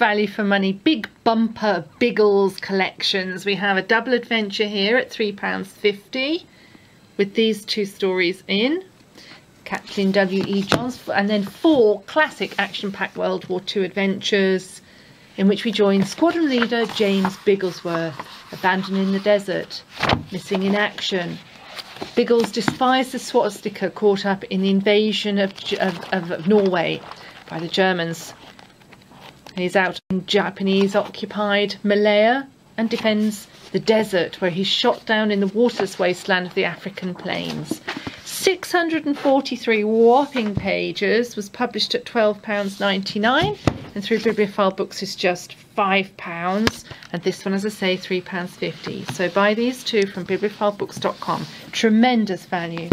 value for money, big bumper Biggles collections. We have a double adventure here at £3.50 with these two stories in. Captain W.E. Johns, and then four classic action-packed World War II adventures in which we join squadron leader James Bigglesworth, abandoned in the desert, missing in action. Biggles defies the swastika caught up in the invasion of, of, of Norway by the Germans. He's out in Japanese occupied Malaya and defends the desert where he's shot down in the waterless wasteland of the African plains. 643 whopping pages was published at £12.99 and through Bibliophile Books is just £5 and this one as I say £3.50 so buy these two from bibliophilebooks.com tremendous value